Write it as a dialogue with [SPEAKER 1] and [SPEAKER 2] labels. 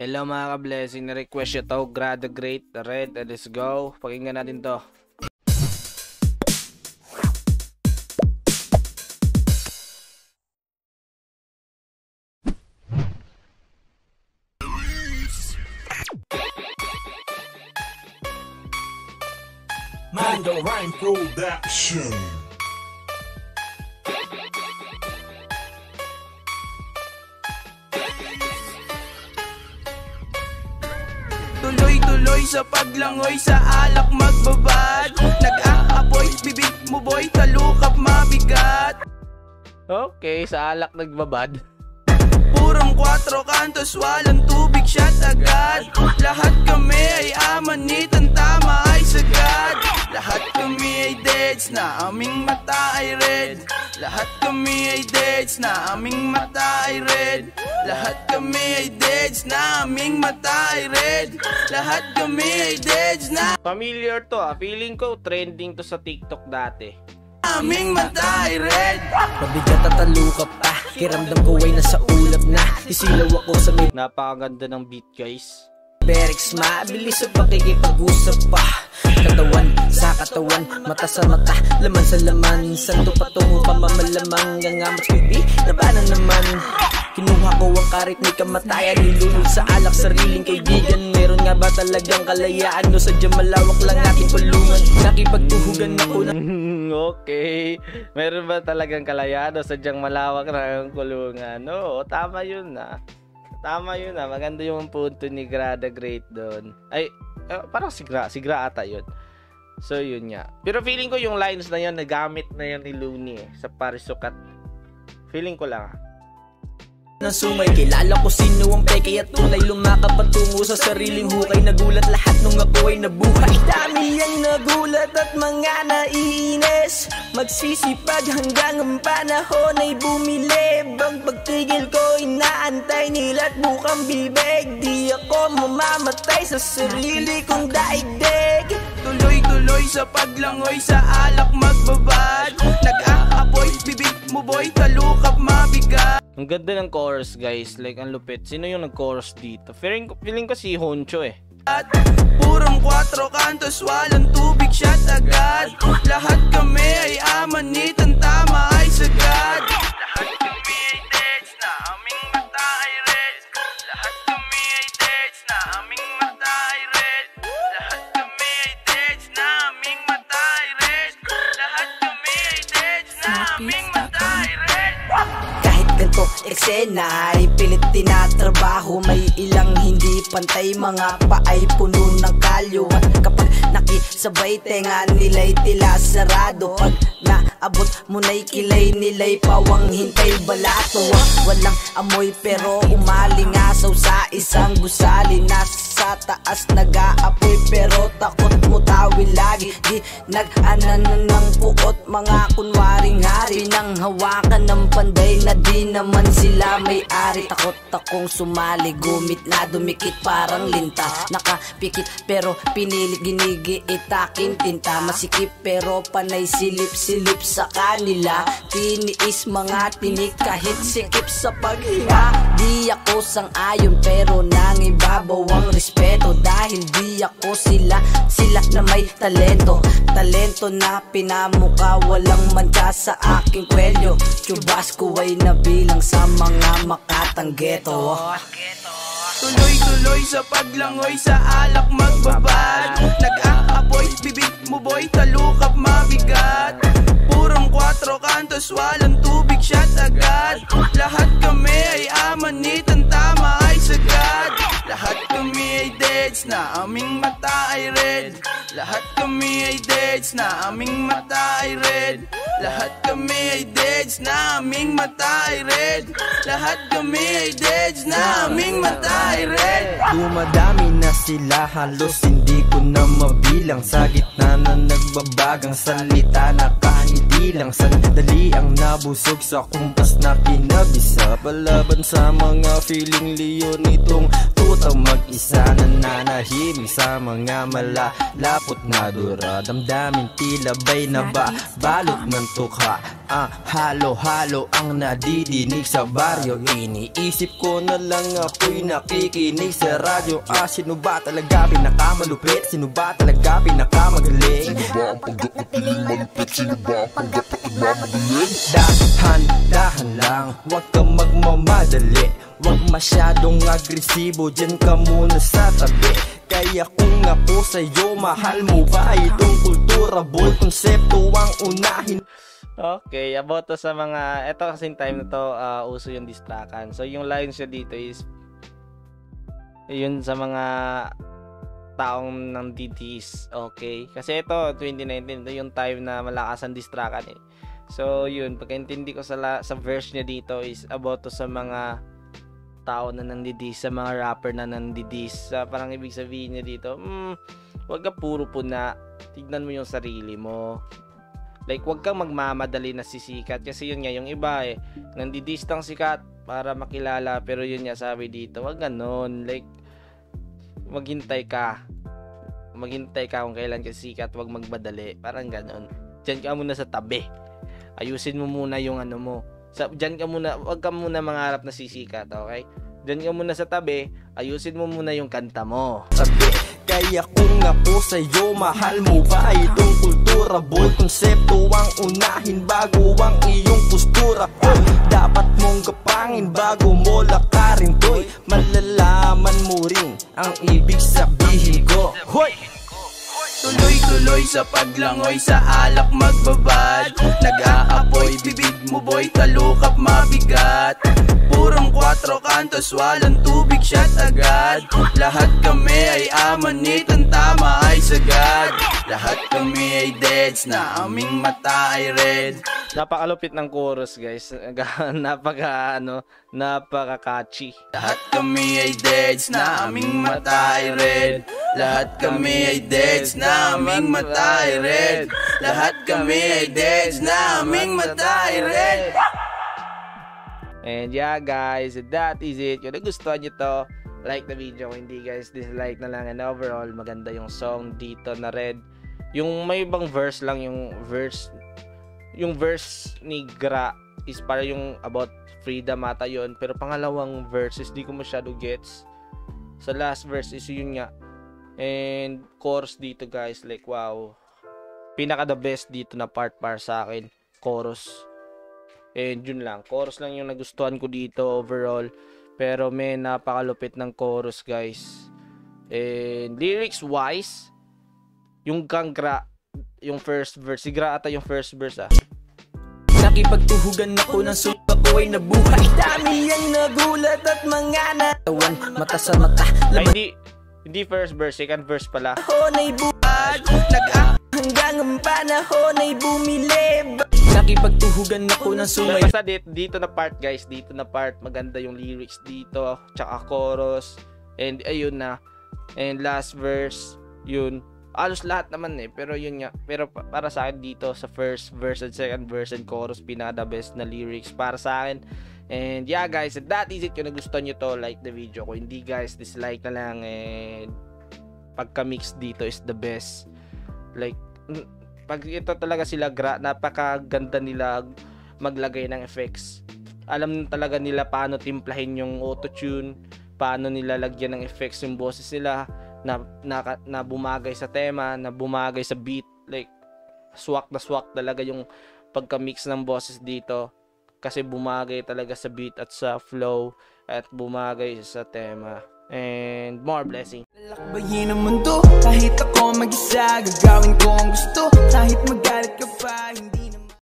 [SPEAKER 1] Hello mga ka-blessing, na-request siya to, Grada Great, the Red, let's go. Pakinggan natin to.
[SPEAKER 2] Manga Rhyme Production.
[SPEAKER 3] Tuloy-tuloy sa paglangoy sa alak magbabad. Nag-aapoy, bibig mo boy, talukap mabigat.
[SPEAKER 1] Okay, sa alak nagbabad.
[SPEAKER 3] Purong 4 kantos, walang tubig shot agad Lahat kami ay amanitan, tama ay sagad. Lahat deads na aming mata ay red. Lahat kami ay deads na aming mata ay red. Lahat kami ay deads na aming mata ay red. Lahat kami ay deads na.
[SPEAKER 1] Familiar to ah, feeling ko trending to sa TikTok dati.
[SPEAKER 3] aming mata ay red.
[SPEAKER 4] Mabigat at talukap pa Kiramdam ko ay nasa ulap na. Isilaw ako sa may
[SPEAKER 1] Napakaganda ng beat guys.
[SPEAKER 4] Berex Mabilis sa pakikipag-usap pa Katawan sa katawan Mata sa mata Laman sa laman Santo patungo pamamalamang Gangamat bibi Labanan naman Kinuha ko ang karit ni kamatayan Nilunod sa alak sariling kaibigan Meron nga ba talagang kalayaan No sadyang malawak lang aking kulungan Nakipagtuhugan ako ng
[SPEAKER 1] okay. Meron ba talagang kalayaan o sadyang malawak na ang kulungan? Oo, tama yun na. Tama yun na. Maganda yung punto ni Grada Great doon. Ay, eh, parang si Gra, si Gra ata yun. So, yun nga. Pero feeling ko yung lines na yun, nagamit na yun ni Looney eh, sa Parisukat. Feeling ko lang ah.
[SPEAKER 4] Ng sumay. Kilala ko sino ang peke at tunay Lumakap patungo sa sariling hukay. Nagulat lahat nung ako ay nabuhay. Dami ang nagulat at mga naiinis. Magsisipag hanggang ang panahon ay bumili Bang pagtigil ko inaantay nila at bukang bibig. Di ako mamamatay sa sarili kong daigdig.
[SPEAKER 3] Tuloy-tuloy sa paglangoy sa alak magbabad. Nag-aapoy, bibig mo boy, talukap mabigat
[SPEAKER 1] Ang ganda ng chorus guys. Like, ang lupit. Sino yung nag-chorus dito? Feeling ko, feeling ko si Honcho eh.
[SPEAKER 3] Purong 4 kantos, walang tubig shot agad Lahat kami ay amanitan, tama ay sagad Lahat kami ay deads na aming mata ay red Lahat kami ay deads na aming mata ay red Lahat kami ay deads na aming mata ay red Lahat kami ay deads na aming
[SPEAKER 4] Ganito eksena ay pilit tinatrabaho May ilang hindi pantay mga paay puno ng kalyo. At kapag nakisabay tenga nila'y tila sarado. Pag naabot mo na'y kilay nila'y pawang hintay balato. Walang amoy pero umalingasaw sa isang gusali Nasa taas nag-aapoy pero takot mo tawi lagi. Di nag-anan ng puot mga kunwaring hari. Nang hawakan ng panday na di naman sila may-ari. Takot akong sumali gumit na dumikit parang linta. Nakapikit pero pinilit ginigiit aking tinta. Masikip pero panay silip-silip sa kanila. Tiniis mga tinik kahit sikip sa paghinga. Di ako sang-ayon pero nangibabaw ang respeto Dahil di ako sila, sila na may talento. Talento na pinamuka walang mancha sa aking kwelyo. Chubasco ay nabilang sa mga makatang ghetto
[SPEAKER 3] Tuloy-tuloy sa paglangoy sa alak magbabad Nag-aapoy, bibig mo boy, talukap mabigat 4 kantos, walang tubig shot agad Lahat kami ay amanitan, tama ay sagad. Lahat kami ay deads na aming mata ay red. Lahat kami ay deads na aming mata ay red. Lahat kami ay deads na aming mata ay red. Lahat kami ay deads na aming mata ay red.
[SPEAKER 5] Dumadami na sila halos hindi ko na mabilang. Sa nagbabagang salita Nakangiti lang Sandali ang nabusog sa kumpas na kinabisa Palaban sa mga feeling leon itong Basta mag-isa nananahimik sa mga malalapot na dura Damdamin tila bay na ba balot ng tukha? Ah, halo-halo ang nadidinig sa baryo. Iniisip ko na lang ako'y nakikinig sa radyo. Ah, sino ba talaga pinakamalupit? Sino ba talaga pinakamagaling? Dahan, dahan lang, huwag kang magmamadali Huwag masyadong agresibo, dyan ka muna sa tabi Kaya kung ako sa'yo, mahal mo ba itong kultura? Boy, konsepto ang unahin
[SPEAKER 1] Okay, about to sa mga, eto kasing time na to, ah, uso yung distrakan. So, yung line siya dito is, yun sa mga taong ng DDs. Okay? Kasi ito, 2019, ito yung time na malakas ang distrakan eh. So, yun, pagkaintindi ko sa, la- sa verse niya dito is about to sa mga tao na nandidis, sa mga rapper na nandidis. Sa parang ibig sabihin niya dito, hmm, wag ka puro puna. Tignan mo yung sarili mo. Like, wag kang magmamadali na sisikat. Kasi yun nga, yung iba eh, nandidis ng sikat para makilala. Pero yun nga, sabi dito, wag ganon. Like, maghintay ka. Maghintay ka kung kailan ka sikat, wag magmadali. Parang ganon. Diyan ka muna sa tabi. Ayusin mo muna yung ano mo. Sa, diyan ka muna, wag ka muna mangarap na sisikat, okay? Diyan ka muna sa tabi, ayusin mo muna yung kanta mo.
[SPEAKER 5] sabi Kaya kung ako sa'yo, mahal mo ba itong kultura? Boy, konsepto ang unahin bago ang iyong postura Ah, Dapat mong kapangin bago mo lakarin Boy, malalaman mo rin ang ibig sabihin ko Hoy!
[SPEAKER 3] Tuloy-tuloy sa paglangoy sa alak magbabad. Nag-aapoy bibig mo boy talukap mabigat. Purong kwatro kantos walang tubig shot agad. Lahat kami ay amanit ang tama ay sagad. Lahat kami ay deads na aming mata ay red
[SPEAKER 1] Napakalupit ng chorus, guys. Napaka ano, napaka catchy.
[SPEAKER 3] Lahat kami ay deads na aming mata ay red Lahat kami ay deads na aming mata ay red Lahat kami ay deads na aming mata ay red
[SPEAKER 1] And yeah, guys, that is it. Kung nagustuhan nyo to, like the video. Kung hindi, guys, dislike na lang. And overall, maganda yung song dito na red. Yung may ibang verse lang, yung verse, yung verse ni Gra is para yung about freedom ata yun. Pero pangalawang verse is di ko masyado gets. Sa last verse is yun nga. And chorus dito, guys, like wow. Pinaka the best dito na part para sa akin. Chorus. And yun lang, chorus lang yung nagustuhan ko dito overall. Pero may napakalupit ng chorus, guys. And lyrics wise, yung Gangra, yung first verse, si Gra ata yung first verse ah.
[SPEAKER 3] Nakipagtuhugan ako ng suka ko ay nabuhay
[SPEAKER 4] Dami ang nagulat at mga natawan. Mata sa mata,
[SPEAKER 1] Ay, hindi, hindi first verse, second verse pala.
[SPEAKER 4] labahon ay buhat Nag hanggang ang panahon ay bumilib
[SPEAKER 3] Nakipagtuhugan ako ng sumay
[SPEAKER 1] Basta dito, dito na part guys, dito na part, maganda yung lyrics dito, tsaka chorus, and ayun na. And last verse, yun. Alos lahat naman eh, pero yun nga. Pero pa- para sa akin dito, sa first verse and second verse and chorus, pinaka the best na lyrics para sa akin. And yeah guys, and that is it. Kung nagustuhan nyo to, like the video. Kung hindi guys, dislike na lang. And pagka-mix dito is the best. Like, pag ito talaga sila gra, napakaganda nila maglagay ng effects. Alam talaga nila paano timplahin yung auto-tune, paano nila lagyan ng effects yung boses nila na, na, na bumagay sa tema, na bumagay sa beat. Like, swak na swak talaga yung pagka-mix ng boses dito kasi bumagay talaga sa beat at sa flow at bumagay sa tema. And more blessing.
[SPEAKER 3] Lakbayin ang mundo Kahit ako mag-isa Gagawin ko ang gusto Kahit magalit